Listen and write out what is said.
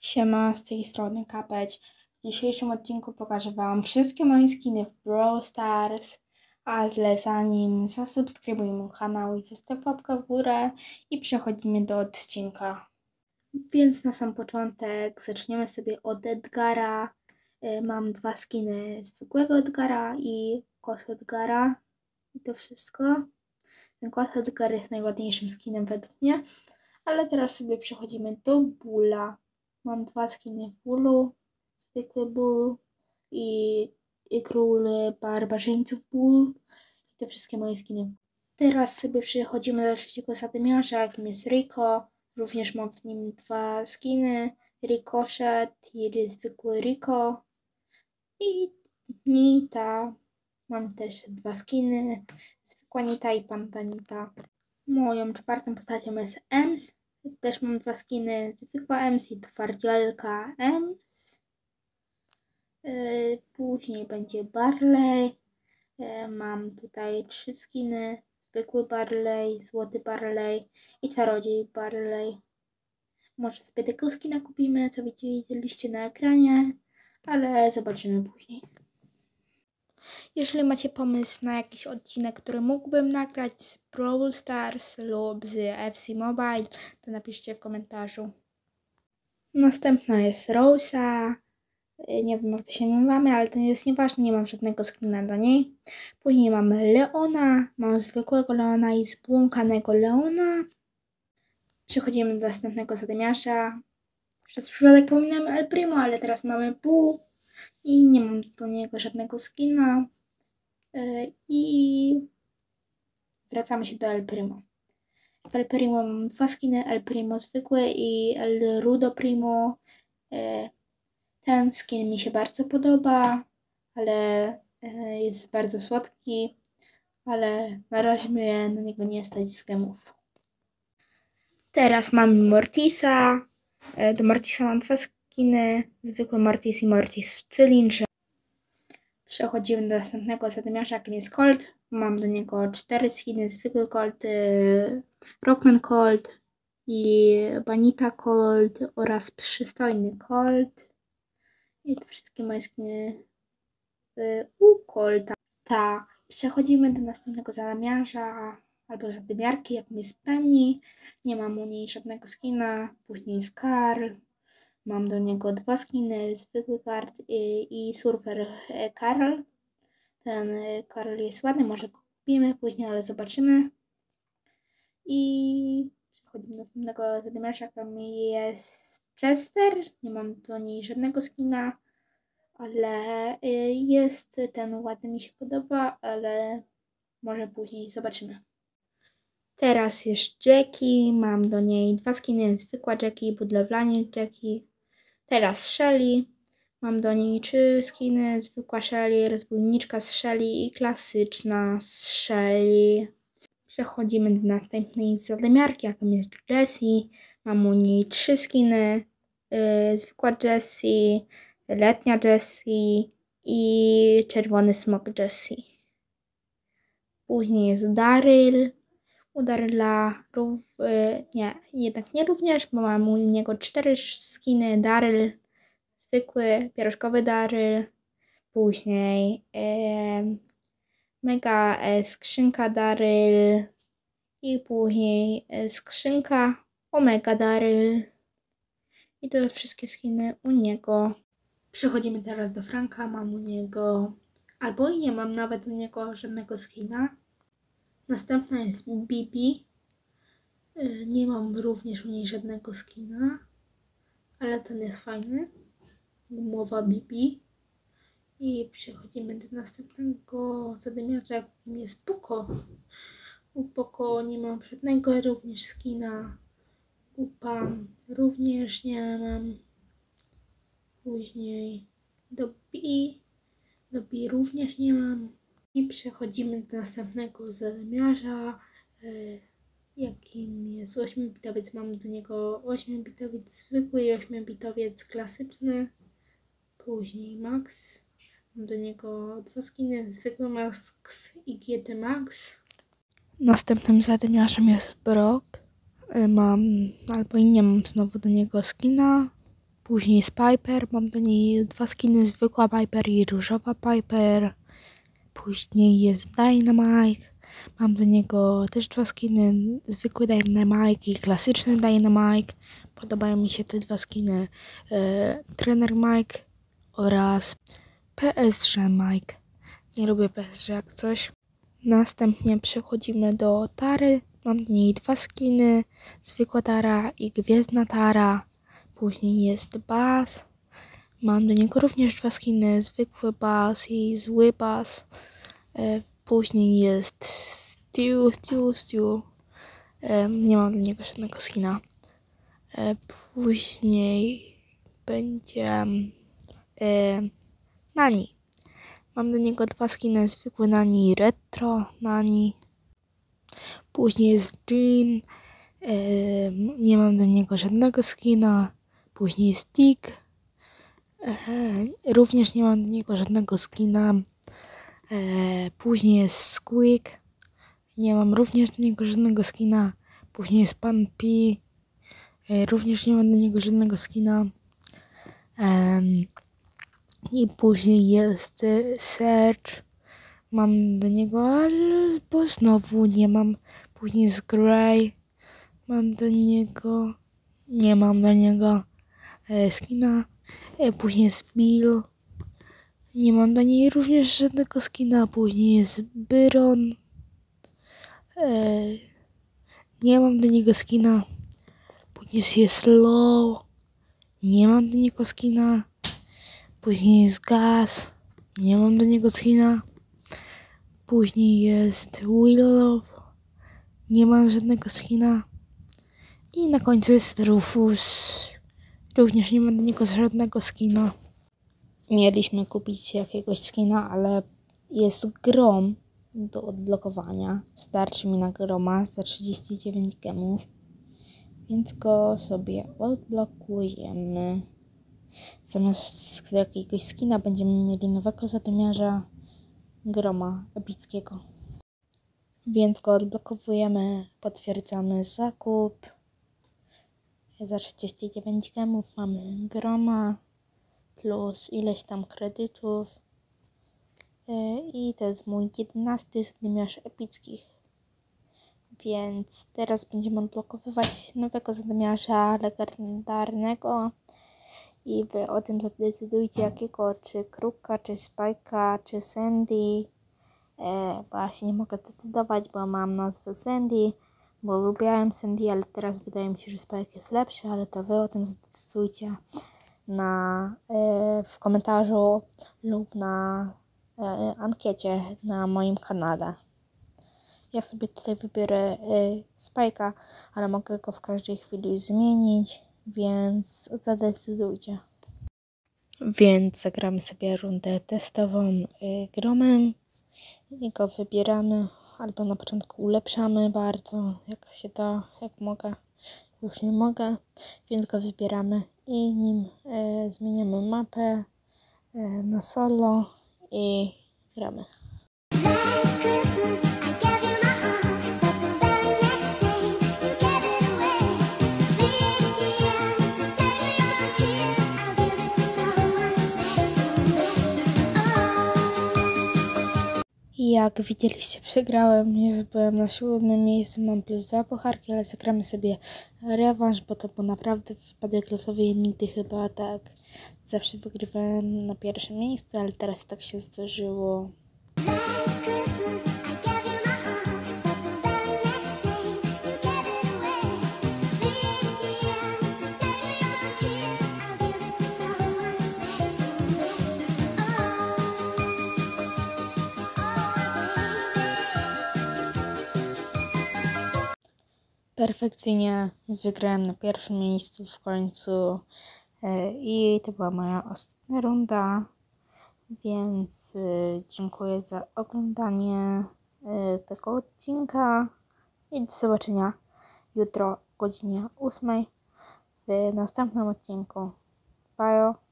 Siema, z tej strony Kapeć. W dzisiejszym odcinku pokażę Wam wszystkie moje skiny w Brawl Stars. A zanim zasubskrybuj mój kanał i zostaw łapkę w górę i przechodzimy do odcinka. Więc na sam początek zaczniemy sobie od Edgara. Y, Mam dwa skiny zwykłego Edgara i kos Edgara. I to wszystko. Ten kos Edgar jest najładniejszym skinem według mnie. Ale teraz sobie przechodzimy do Bula. Mam dwa skiny w bólu, zwykły ból i, i król barbarzyńców ból. I te wszystkie moje skiny. Teraz sobie przechodzimy do trzeciego zadymiarza, jakim jest Rico. Również mam w nim dwa skiny, Ricochet i zwykły Rico. I Nita. Mam też dwa skiny, zwykła Nita i Pantanita. Moją czwartą postacią jest Ems. Też mam dwa skiny, zwykła Ems i twardzielka Ems. Yy, Później będzie Barley. Yy, Mam tutaj trzy skiny, zwykły Barley, złoty Barley i czarodziej Barley. Może sobie tego skina kupimy, co widzieliście na ekranie, ale zobaczymy później. Jeżeli macie pomysł na jakiś odcinek, który mógłbym nagrać z Brawl Stars lub z FC Mobile, to napiszcie w komentarzu. Następna jest Rosa. Nie wiem jak to się nazywamy, ale to jest nieważne, nie mam żadnego skina do niej. Później mamy Leona, mam zwykłego Leona i zbłąkanego Leona. Przechodzimy do następnego zadymiarza. Przez przypadek pominamy El Primo, ale teraz mamy pół i nie mam do niego żadnego skina. Yy, I wracamy się do El Primo. W El Primo mam dwa skiny, El Primo zwykły i El Rudo Primo. Yy, Ten skin mi się bardzo podoba, ale yy, jest bardzo słodki, ale na razie mnie na niego nie stać z gemów. Teraz mam Mortisa. Do Mortisa mam dwa skiny, zwykły Mortis i Mortis w cylindrze. Przechodzimy do następnego zadymiarza, jakim jest Colt. Mam do niego cztery skiny, zwykły Colt, yy, Rockman Colt i Banita Colt oraz przystojny Colt. I to wszystkie moje skiny yy, u Colta. Ta. Przechodzimy do następnego zadymiarza albo zadymiarki, jakim jest Penny. Nie mam u niej żadnego skina. Później jest Karl. Mam do niego dwa skiny, zwykły kart i, i surfer e, Karl. Ten e, Karl jest ładny, może go kupimy później, ale zobaczymy. I przechodzimy do następnego zadymiarza, jakim jest Chester. Nie mam do niej żadnego skina, ale e, jest ten ładny, mi się podoba, ale może później zobaczymy. Teraz jest Jackie, mam do niej dwa skiny, zwykła Jackie, budowlanie Jackie. Teraz Shelly, mam do niej trzy skiny, zwykła Shelly, rozbójniczka z Shelly i klasyczna z Shelly. Przechodzimy do następnej zadymiarki, jaką jest Jessie. Mam u niej trzy skiny, yy, zwykła Jessie, letnia Jessie i czerwony smok Jessie. Później jest Daryl. U Daryla rów, y, nie, jednak nie również, bo mam u niego cztery skiny. Daryl, zwykły, pierożkowy Daryl. Później mega y, skrzynka Daryl. I później y, skrzynka Omega Daryl. I to wszystkie skiny u niego. Przechodzimy teraz do Franka. Mam u niego, albo i nie mam nawet u niego żadnego skina. Następna jest Bibi. Y, Nie mam również u niej żadnego skina, ale ten jest fajny. Gumowa Bibi. I przechodzimy do następnego zadymiarza, jakim jest Poco. U Poco nie mam żadnego również skina. U Pam również nie mam. Później do Bi. Do Bi również nie mam. I przechodzimy do następnego zadymiarza, y, jakim jest 8-bitowiec. Mam do niego 8-bitowiec zwykły i 8-bitowiec klasyczny. Później Max. Mam do niego dwa skiny, zwykły Max i GT Max. Następnym zadymiarzem jest Brock. Y, Mam, albo nie mam znowu do niego skina. Później jest Piper. Mam do niej dwa skiny, zwykła Piper i różowa Piper. Później jest Dynamite. Mam do niego też dwa skiny, zwykły Dynamite i klasyczny Dynamite. Podobają mi się te dwa skiny. E, trener Mike oraz PSG Mike. Nie lubię PSG jak coś. Następnie przechodzimy do Tary. Mam do niej dwa skiny, zwykła Tara i gwiezdna Tara. Później jest Buzz. Mam do niego również dwa skiny, zwykły Buzz i zły Buzz. E, później jest Stew, Stew, Stew. E, nie mam do niego żadnego skina. E, później będzie e, Nani. Mam do niego dwa skiny, zwykły Nani i retro Nani. Później jest Jean. E, nie mam do niego żadnego skina. Później jest Tick. E, również nie mam do niego żadnego skina. E, później jest Squeak. Nie mam również do niego żadnego skina. Później jest Pan P. E, również nie mam do niego żadnego skina. I później jest Search. Mam do niego, ale bo znowu nie mam. Później jest Grey. Mam do niego. Nie mam do niego skina. E, później jest Bill. Nie mam do niej również żadnego skina. Później jest Byron. E, nie mam do niego skina. Później jest Low. Nie mam do niego skina. Później jest Gas. Nie mam do niego skina. Później jest Willow. Nie mam żadnego skina. I na końcu jest Rufus. Również nie mam do niego żadnego skina. Mieliśmy kupić jakiegoś skina, ale jest grom do odblokowania. Starczy mi na groma za 39 gemów. Więc go sobie odblokujemy. Zamiast jakiegoś skina będziemy mieli nowego zadymiarza groma epickiego. Więc go odblokowujemy, potwierdzamy zakup. Za 39 gemów mamy groma plus ileś tam kredytów. Yy, I to jest mój 11 zadymiarz epickich. Więc teraz będziemy odblokowywać nowego zadymiarza legendarnego. I wy o tym zadecydujcie jakiego, czy Kruka, czy Spajka, czy Sandy. E, właśnie nie mogę zdecydować, bo mam nazwę Sandy, bo lubiałem Sandy, ale teraz wydaje mi się, że Spike jest lepszy, ale to wy o tym zadecydujcie na, e, w komentarzu lub na e, ankiecie na moim kanale. Ja sobie tutaj wybiorę e, Spike'a, ale mogę go w każdej chwili zmienić, więc zadecydujcie. Więc zagramy sobie rundę testową y, gromem i go wybieramy, albo na początku ulepszamy bardzo, jak się da, jak mogę. Już nie mogę, więc go wybieramy i nim y, zmieniamy mapę y, na solo i gramy. Jak widzieliście, przegrałem. Nie byłem na siódmym miejscu, mam plus dwa pucharki, ale zagramy sobie rewanż, bo to był naprawdę wypadek losowy. Ja nigdy chyba tak zawsze wygrywałem na pierwszym miejscu, ale teraz tak się zdarzyło. Perfekcyjnie wygrałem na pierwszym miejscu w końcu e, i to była moja ostatnia runda, więc e, dziękuję za oglądanie e, tego odcinka i do zobaczenia jutro o godzinie 8 w następnym odcinku. Bye!